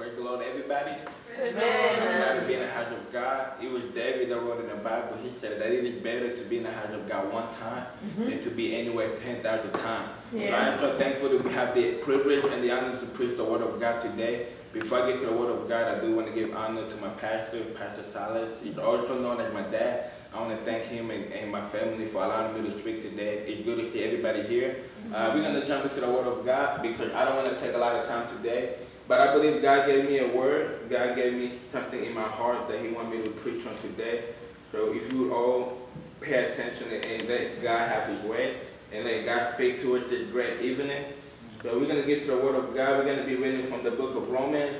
Praise the Lord, everybody. Amen. Everybody be in the house of God. It was David that wrote in the Bible. He said that it is better to be in the house of God one time than to be anywhere 10,000 times. So I am Yes. so thankful to have the privilege and the honor to preach the word of God today. Before I get to the word of God, I do want to give honor to my pastor, Pastor Silas. He's also known as my dad. I want to thank him and, and my family for allowing me to speak today. It's good to see everybody here. Uh, we're going to jump into the word of God because I don't want to take a lot of time today. But I believe God gave me a word. God gave me something in my heart that He wanted me to preach on today. So if you all pay attention and let God have His way and let God speak to us this great evening. So we're going to get to the Word of God. We're going to be reading from the book of Romans,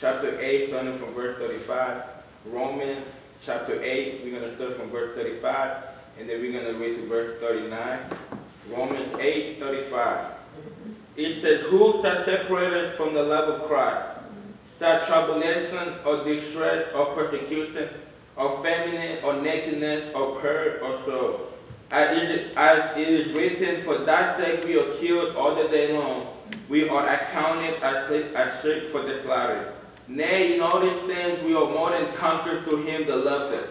chapter 8, starting from verse 35. Romans, chapter 8, we're going to start from verse 35, and then we're going to read to verse 39. Romans 8, 35. It says, Who shall separate us from the love of Christ? Shall tribulation or distress or persecution or famine or nakedness or peril or sorrow? As it, is, as it is written, For thy sake we are killed all the day long. We are accounted as sheep, as sheep for the slaughter. Nay, in all these things we are more than conquerors through him that loved us.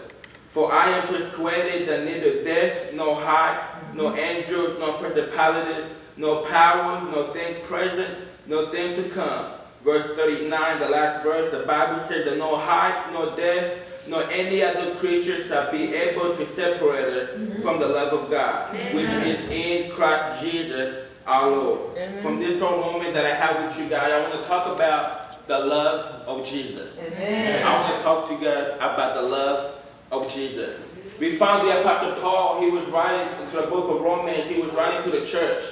For I am persuaded that neither death, nor height, nor angels, nor principalities, no powers, no things present, no thing to come. Verse 39, the last verse, the Bible says that no height, no death, nor any other creature shall be able to separate us mm-hmm. from the love of God, which is in Christ Jesus our Lord. From this whole moment that I have with you guys, I want to talk about the love of Jesus. Amen. I want to talk to you guys about the love of Jesus. We found the Apostle Paul, he was writing to the book of Romans, he was writing to the church.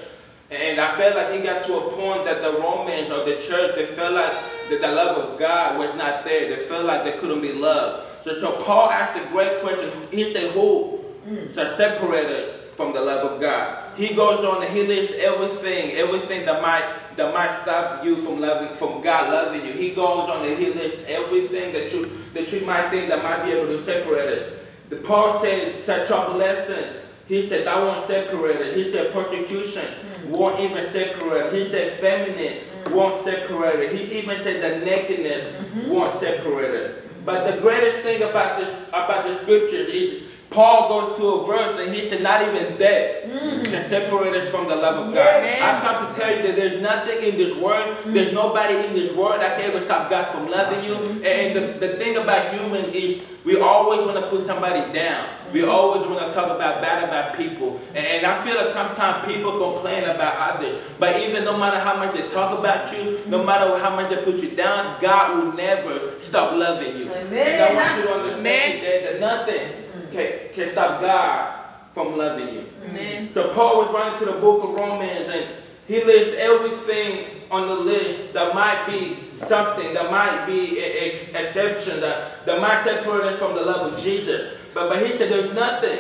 And I felt like he got to a point that the Romans or the church, they felt like that the love of God was not there. They felt like they couldn't be loved. So, so Paul asked a great question. He said, who hmm. shall separate us from the love of God? He goes on and he lists everything, everything that might that might stop you from loving, from God loving you. He goes on and he lists everything that you that you might think that might be able to separate us. The Paul said, said tribulation. He said I won't separate us. He said persecution hmm. Won't even separate. He said feminine mm. won't separate. He even said the nakedness mm-hmm. won't separate. But the greatest thing about this about the scriptures is Paul goes to a verse and he said not even death mm. can separate us from the love of God. Yes. I've come to tell you that there's nothing in this world, mm. there's nobody in this world that can ever stop God from loving you. Mm-hmm. And the, the thing about human is we always want to put somebody down. We mm-hmm. always want to talk about bad about people. And, and I feel like sometimes people complain about others. But even no matter how much they talk about you, no mm-hmm. matter how much they put you down, God will never stop loving you. Amen. And I want you to understand Amen. that nothing can, can stop God from loving you. Amen. So Paul was writing to the book of Romans and he lists everything on the list that might be something, that might be an exception, that, that might separate us from the love of Jesus. But, but he said there's nothing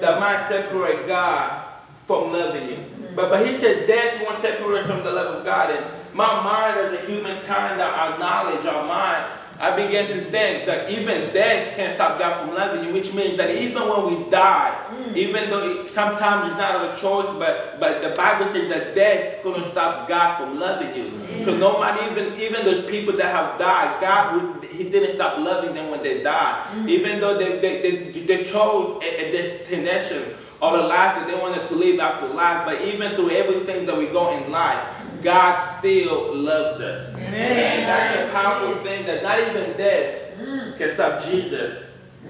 that might separate God from loving you. But, but he said death won't separate us from the love of God. And my mind as a humankind, our knowledge, our mind, I began to think that even death can stop God from loving you, which means that even when we die, mm. even though it, sometimes it's not our choice, but but the Bible says that death's gonna stop God from loving you. So mm. no matter even even those people that have died, God would He didn't stop loving them when they died. Mm. Even though they they, they, they chose a, a destination or the life that they wanted to live after life, but even through everything that we go in life, God still loves us. And that's a powerful thing that not even death mm. can stop Jesus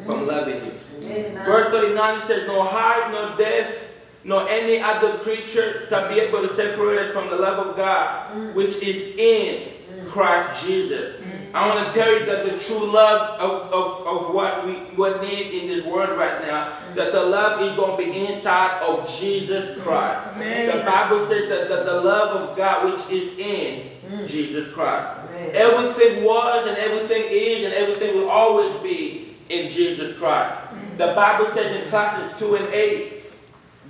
from mm. loving you. Amen. Verse 39 says, No height, no death, nor any other creature shall be able to separate us from the love of God, mm. which is in Christ Jesus. I want to tell you that the true love of, of, of what we what need in this world right now, that the love is going to be inside of Jesus Christ. Amen. The Bible says that, that the love of God which is in mm. Jesus Christ. Amen. Everything was and everything is and everything will always be in Jesus Christ. Mm. The Bible says in Colossians 2 and 8,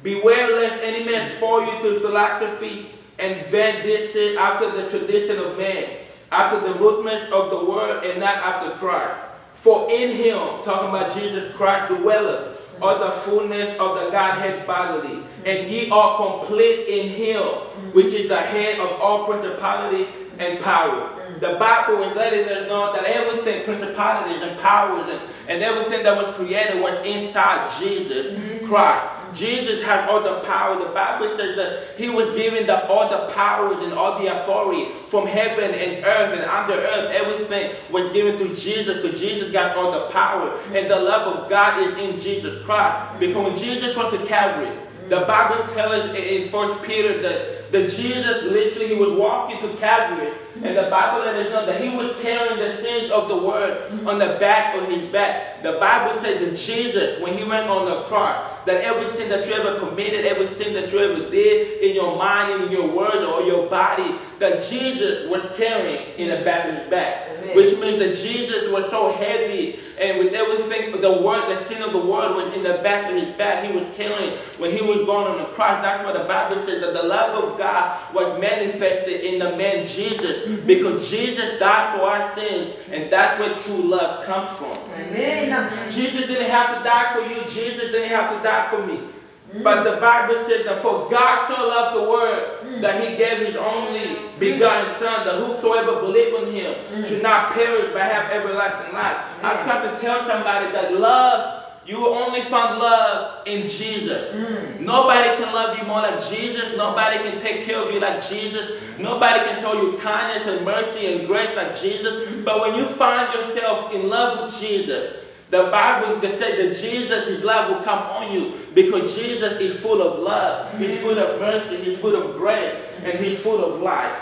Beware lest any man spoil you through philosophy and vain dishes after the tradition of man, after the rudiments of the world and not after Christ. For in him, talking about Jesus Christ, dwelleth all the fullness of the Godhead bodily, and ye are complete in him, which is the head of all principality and power. The Bible was letting us know that everything, principalities and powers and, and everything that was created was inside Jesus Christ. Jesus has all the power. The Bible says that he was given the, all the powers and all the authority from heaven and earth and under earth. Everything was given to Jesus because Jesus got all the power. And the love of God is in Jesus Christ. Because when Jesus went to Calvary, the Bible tells us in First Peter that, that Jesus literally he was walking to Calvary, and the Bible let us know that he was carrying the sins of the world on the back of his back. The Bible said that Jesus, when he went on the cross, that every sin that you ever committed, every sin that you ever did in your mind, in your words, or your body, that Jesus was carrying in the back of his back. Amen. Which means that Jesus was so heavy and with everything, the word, the sin of the world was in the back of his back. He was carrying when he was going on the cross. That's why the Bible says that the love of God was manifested in the man Jesus because Jesus died for our sins, and that's where true love comes from. Amen. Jesus didn't have to die for you. Jesus didn't have to die for me. But the Bible says that for God so loved the world that he gave his only begotten son, that whosoever believe in him should not perish but have everlasting life. I just have to tell somebody that love, you will only find love in Jesus. Hmm. Nobody can love you more like Jesus. Nobody can take care of you like Jesus. Nobody can show you kindness and mercy and grace like Jesus. But when you find yourself in love with Jesus, the Bible says that Jesus, His love will come on you because Jesus is full of love. He's hmm. full of mercy. He's full of grace. And He's full of life.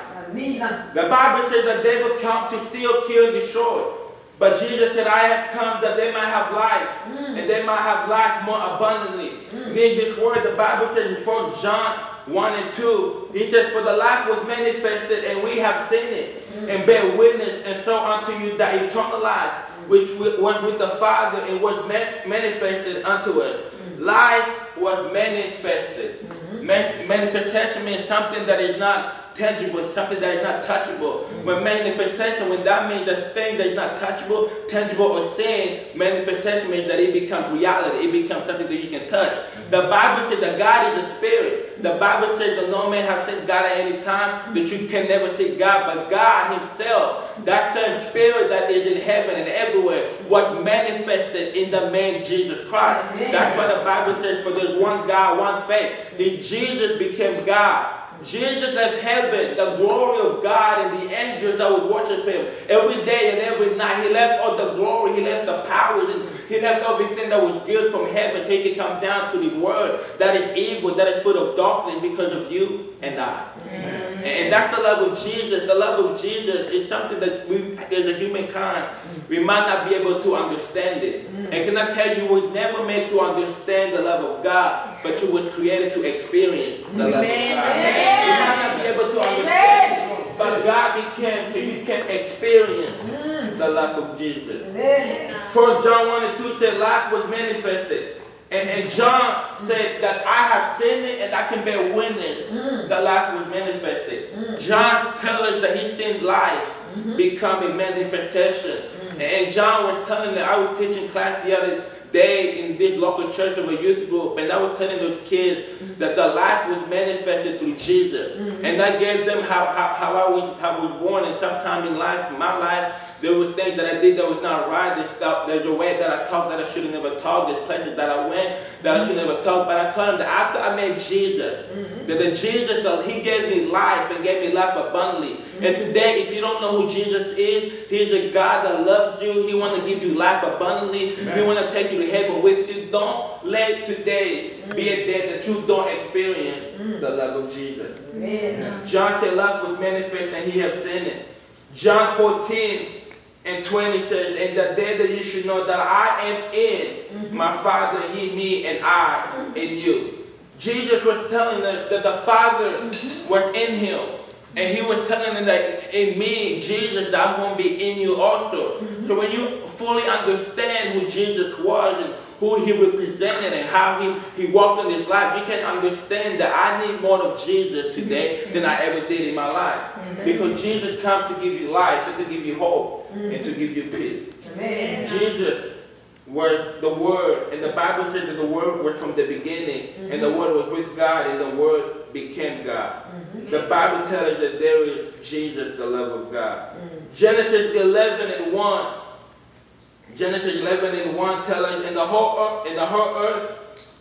The Bible says that they will come to steal, kill, and destroy. But Jesus said, I have come that they might have life, mm. and they might have life more abundantly. Mm. In this word, the Bible says in 1 John 1 and 2, he says, For the life was manifested, and we have seen it, mm. and bear witness, and so unto you that eternal life, which was with the Father, and was manifested unto us. Life was manifested. Man- manifestation means something that is not tangible, something that is not touchable. Mm-hmm. When manifestation, when that means that thing that is not touchable, tangible, or seen, manifestation means that it becomes reality. It becomes something that you can touch. The Bible says that God is a spirit. The Bible says that no man has seen God at any time, that you can never see God, but God Himself, that same spirit that is in heaven and everywhere, was manifested in the man Jesus Christ. Amen. That's what the Bible says, for there's one God, one faith. That Jesus became God. Jesus left heaven, the glory of God, and the angels that would worship him every day and every night. He left all the glory, he left the powers, and he left everything that was good from heaven so he could come down to the world that is evil, that is full of darkness because of you and I. And, and that's the love of Jesus. The love of Jesus is something that we, as a humankind, we might not be able to understand it. And can I tell you, we're never meant to understand the love of God, but you were created to experience the love of God. You might not be able to understand it, but God became so you can experience the love of Jesus. Amen. First John 1 and 2 said life was manifested. And, and John said that I have seen it and I can bear witness that life was manifested. John tells us that he seen life become a manifestation. And John was telling that I was teaching class the other day in this local church of a youth group, and I was telling those kids that the life was manifested through Jesus. Mm-hmm. And I gave them how, how, how I was how I was born, and sometime in life, my life, there was things that I did that was not right. There's stuff, there's a way that I talked that I should have never talked. There's places that I went that I should never talk. But I told him that after I met Jesus, mm-hmm. that the Jesus, that he gave me life and gave me life abundantly. Mm-hmm. And today, if you don't know who Jesus is, he's a God that loves you. He want to give you life abundantly. He want to take you to heaven with you. Don't let today mm. be a day that you don't experience mm. the love of Jesus. Amen. John said love was manifest and he has seen it. John 14 and 20 says, And the day that you should know that I am in mm-hmm. my Father, ye me, and I mm-hmm. in you. Jesus was telling us that the Father mm-hmm. was in him. And he was telling them that in me, Jesus, that I'm going to be in you also. So when you fully understand who Jesus was and who he represented and how he, he walked in his life, you can understand that I need more of Jesus today than I ever did in my life. Because Jesus comes to give you life and to give you hope and to give you peace. Amen. Jesus was the Word, and the Bible says that the Word was from the beginning, and the Word was with God, and the Word became God. The mm-hmm. Bible tells us that there is Jesus, the love of God. Mm. Genesis 11 and 1. Genesis 11 and 1 tells us, in the whole earth, in the whole earth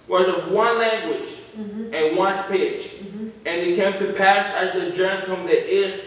was of one language mm-hmm. and one speech. Mm-hmm. And it came to pass as the journeyed from the east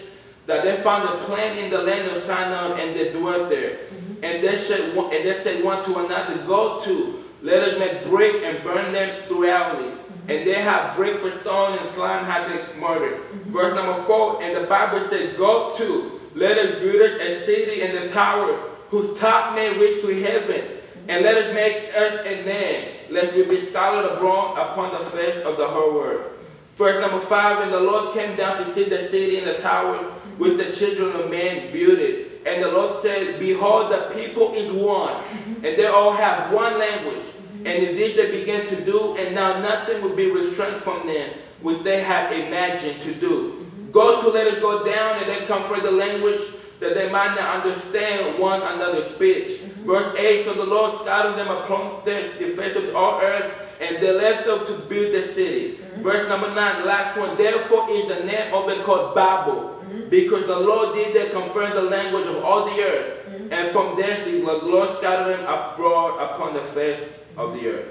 that they found a plain in the land of Sinai and they dwelt there. Mm-hmm. And they said one, and they said one to another, Go to, let us make brick and burn them thoroughly. Mm-hmm. And they have brick for stone and slime had they murdered. Mm-hmm. Verse number four, and the Bible said, Go to, let us build us a city and a tower whose top may reach to heaven. And let us make us a name, lest we be scattered abroad upon the face of the whole world. Verse number five, and the Lord came down to see the city and the tower which the children of men built it. And the Lord said, Behold, the people is one, and they all have one language. And in this they began to do, and now nothing will be restrained from them, which they have imagined to do. Go to let us go down, and then come for the language, that they might not understand one another's speech. Verse 8, so the Lord scattered them upon the the face of all earth, and they left them to build the city. Verse number 9, last one, therefore is the name of it called Babel, because the Lord did there confirm the language of all the earth. Mm-hmm. And from there the Lord scattered them abroad upon the face of the earth.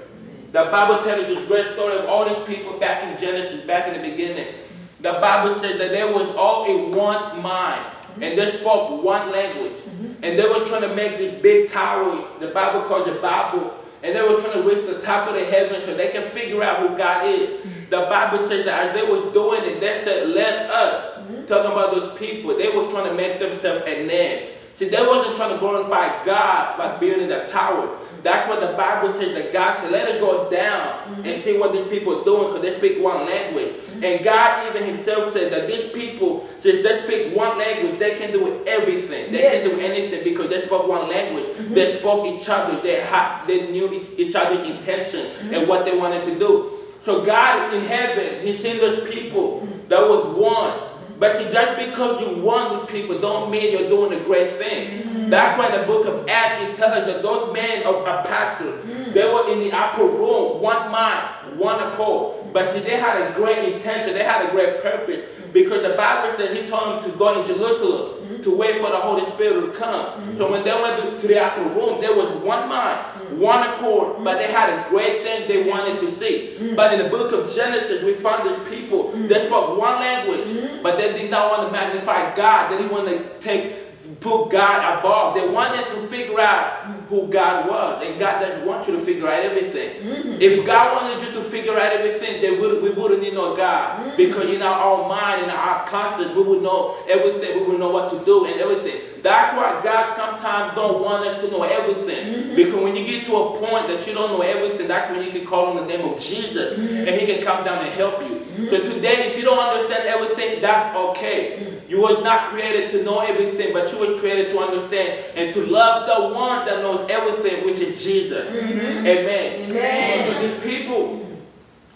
The Bible tells us this great story of all these people back in Genesis, back in the beginning. The Bible says that there was all a one mind, and they spoke one language. Mm-hmm. And they were trying to make this big tower, the Bible calls it Babel, and they were trying to reach the top of the heaven so they can figure out who God is. Mm-hmm. The Bible says that as they was doing it, they said, let us. Talking about those people, they was trying to make themselves a name. See, they wasn't trying to glorify God by building the tower. That's what the Bible says that God said, let us go down and mm-hmm. see what these people are doing because they speak one language. Mm-hmm. And God even himself said that these people, since they speak one language, they can do everything. They Yes. can do anything because they spoke one language. Mm-hmm. They spoke each other. They, had, they knew each, each other's intention and what they wanted to do. So God in heaven, He sent those people that was one. But see, just because you one with people don't mean you're doing a great thing. Mm-hmm. That's why the book of Acts it tells us that those men of apostles, mm. they were in the upper room, one mind, one accord. But see, they had a great intention, they had a great purpose. Mm. Because the Bible says he told them to go in Jerusalem to wait for the Holy Spirit to come. So when they went to, the upper room, there was one mind, one accord, mm. but they had a great thing they wanted to see. Mm. But in the book of Genesis, we find these people, they mm. spoke one language, but they did not want to magnify God. They didn't want to take put God above. They wanted to figure out who God was. And God doesn't want you to figure out everything. If God wanted you to figure out everything, then we, we wouldn't need no God. Because in our own mind, in our conscience, we would know everything. We would know what to do and everything. That's why God sometimes don't want us to know everything. Because when you get to a point that you don't know everything, that's when you can call on the name of Jesus. And he can come down and help you. So today, if you don't understand everything, that's okay. You were not created to know everything, but you were created to understand and to love the one that knows everything, which is Jesus. Mm-hmm. Amen. Amen. So these people,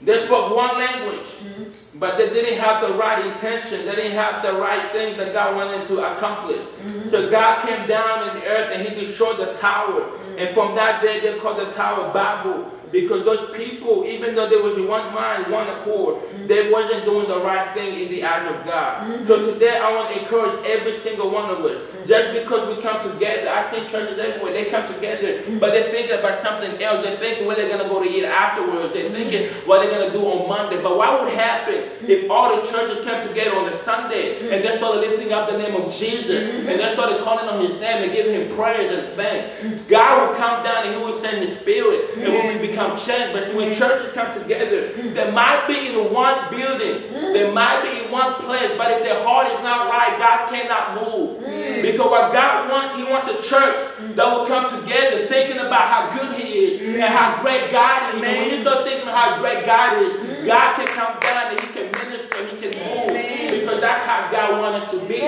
they spoke one language, mm-hmm. but they didn't have the right intention. They didn't have the right things that God wanted to accomplish. Mm-hmm. So God came down in the earth and He destroyed the tower. And from that day, they called the tower Babel. Because those people, even though there was one mind, one accord, they wasn't doing the right thing in the eyes of God. So mm-hmm. today I want to encourage every single one of us. Just because we come together, I see churches everywhere, they come together, but they're thinking about something else. They're thinking where they're going to go to eat afterwards. They're thinking what they're going to do on Monday. But what would happen if all the churches came together on a Sunday and they started lifting up the name of Jesus and they started calling on his name and giving him praise and thanks? God would come down and he would send his spirit and we would become changed. But when churches come together, they might be in one building, they might be in one place, but if their heart is not right, God cannot move. Because what God wants, He wants a church that will come together thinking about how good He is and how great God is. And when you start thinking about how great God is, God can come down and He can minister, He can move. Because that's how God wants us to be.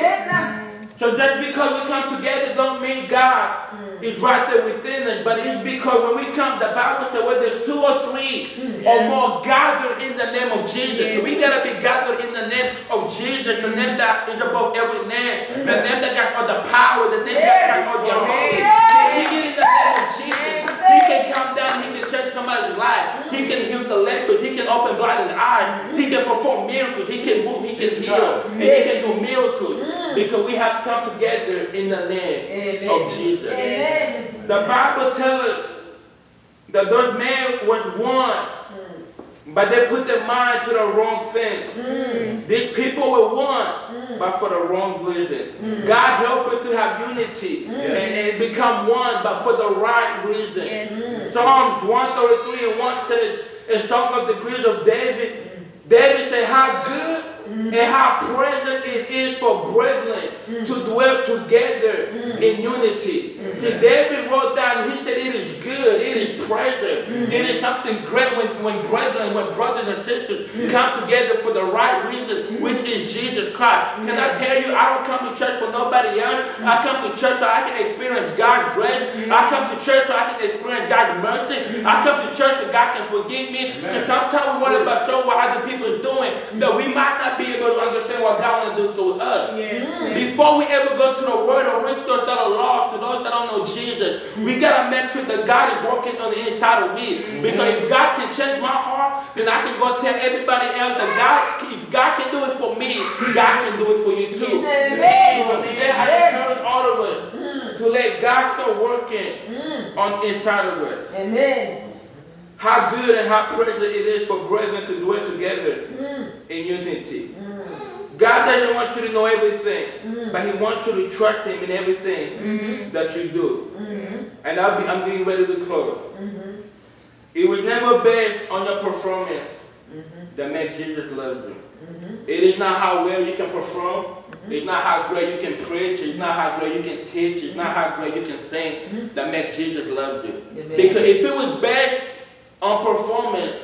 So just because we come together don't mean God is right there within us, but it's because when we come, the Bible says where there's two or three or more gathered in the name of Jesus. So we gotta be the, the name that is above every name. The name that got all the power. The name yes. that got all the authority. Yes. He get in the name of Jesus. He can come down. He can change somebody's life. He mm. can heal the leper. He can open blinded eyes. He can perform miracles. He can move. He can heal. And he can do miracles. Mm. Because we have come together in the name Amen. of Jesus. Amen. The Bible tells us that those men was one but they put their mind to the wrong thing. Hmm. These people were one, hmm. but for the wrong reason. Hmm. God help us to have unity and, and become one, but for the right reason. Yes. Psalms 133 and 1 says, in Song of the Grace of David, David said, How good Mm. and how present it is for brethren mm. to dwell together mm. in unity. See, David wrote down, he said, It is good, it is pleasant, it is something great when, when brethren, when brothers and sisters come together for the right reason, which is Jesus Christ. Can I tell you, I don't come to church for nobody else. I come to church so I can experience God's grace. I come to church so I can experience God's mercy. I come to church so God can forgive me. Because sometimes we worry about so what other people is doing that we might not be able to understand what God wants to do to us. Yes. Before we ever go to the word or reach those that are lost, to those that don't know Jesus, we gotta make sure that God is working on the inside of me. Because if God can change my heart, then I can go tell everybody else that God, if God can do it for me, God can do it for you too. Amen. So today I encourage all of us hmm. to let God start working hmm. on inside of us. Amen. How good and how pleasant it is for brethren to dwell together mm. in unity. Mm. God doesn't want you to know everything, mm. but He wants you to trust Him in everything mm-hmm. that you do. Mm-hmm. And I'll be, I'm getting ready to close. Mm-hmm. It was never based on your performance that made Jesus love you. It is not how well you can perform. It's not how great you can preach. It's not how great you can teach. It's not how great you can sing that makes Jesus love you. Amen. Because if it was based on performance,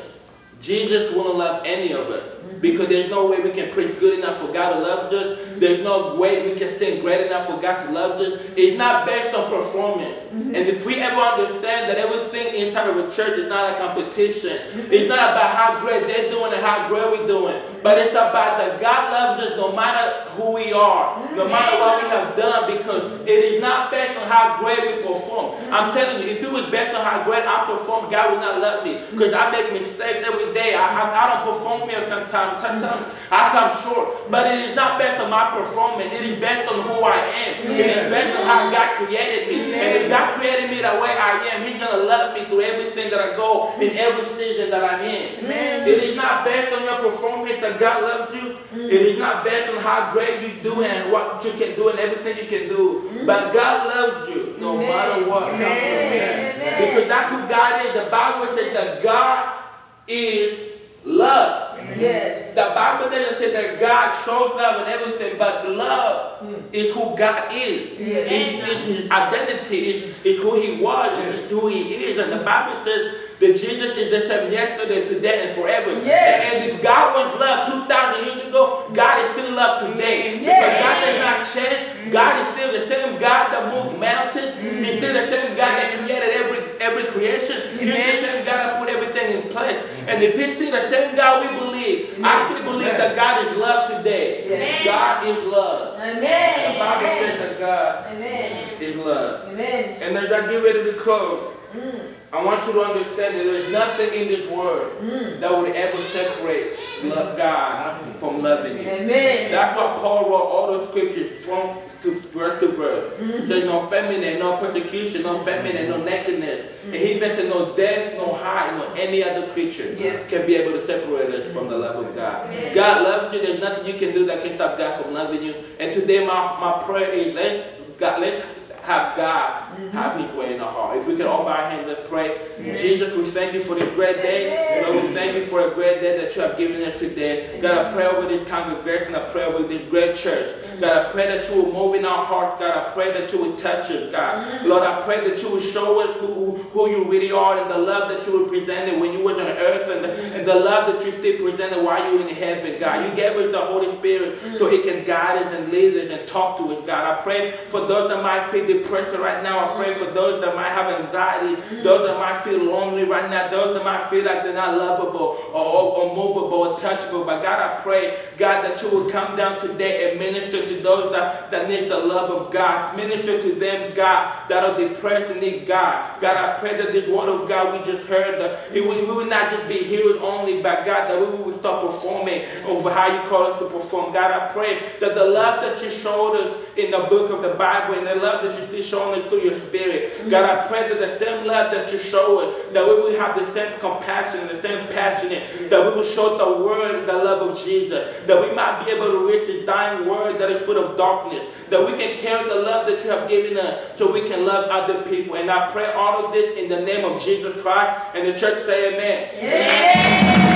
Jesus wouldn't love any of us. Mm-hmm. Because there's no way we can preach good enough for God to love us. There's no way we can sing great enough for God to love us. It's not based on performance. Mm-hmm. And if we ever understand that everything inside of a church is not a competition, mm-hmm. it's not about how great they're doing and how great we're doing, but it's about that God loves us no matter who we are, no mm-hmm. matter what we have done, because it is not based on how great we perform. I'm telling you, if it was based on how great I perform, God would not love me. Because I make mistakes every day. I, I, I don't perform well sometimes. Sometimes I come short. But it is not based on my performance. It is based on who I am. It is based on how God created me. And if God created me the way I am, He's going to love me through everything that I go in every season that I'm in. It is not based on your performance that God loves you. It is not based on how great you do and what you can do and everything you can do. But God loves you no matter what comes from Amen. Him. Amen. Because that's who God is. The Bible says that God is love. Yes. The Bible doesn't say that God shows love and everything, but love hmm. is who God is. Yes. It's, it's his identity, it's, it's who he was, and it's who he is. And the Bible says that Jesus is the same yesterday, today, and forever. Yes. And if God was love 2,000 years ago, God is still love today. Yes. Because God does not change. Hmm. God is still the same God that moved mountains. He's hmm. still the same God that created every every creation. He's the same God that put everything in place. And if it's still the same God we believe, I still believe that God is love today. Yes. God is love. Amen. The Bible says that God Amen. is love. Amen. And as I get ready to close, Mm. I want you to understand that there's nothing in this world Mm. that would ever separate love God from loving you. Amen. That's why Paul wrote all those scriptures from to verse to verse. Says no feminine, no persecution, no feminine, no nakedness. And he said no death, no height, no any other creature Yes. can be able to separate us from the love of God. God loves you. There's nothing you can do that can stop God from loving you. And today my, my prayer is let's God let's have God have his way in our heart. If we can all bow our hands, let's pray. Jesus, we thank you for this great day. Lord, we thank you for a great day that you have given us today. God, I pray over this congregation. I pray over this great church. God, I pray that you will move in our hearts. God, I pray that you will touch us, God. Lord, I pray that you will show us who, who you really are and the love that you were presented when you was on earth and the, and the love that you still presented while you were in heaven, God. You gave us the Holy Spirit so he can guide us and lead us and talk to us, God. I pray for those that might feel depressed right now. I pray for those that might have anxiety, those that might feel lonely right now, those that might feel like they're not lovable or, or, or movable or touchable. But God, I pray, God, that you will come down today and minister to those that, that need the love of God. Minister to them, God, that are depressed and need God. God, I pray that this word of God we just heard, that will, we will not just be hearers only, but God, that we will start performing over how you call us to perform. God, I pray that the love that you showed us in the book of the Bible and the love that you still showing us through your spirit. God, I pray that the same love that you show us, that we will have the same compassion, the same passion, that we will show the word, the love of Jesus, that we might be able to reach this dying world that is full of darkness, that we can carry the love that you have given us so we can love other people. And I pray all of this in the name of Jesus Christ. And the church say amen. Amen.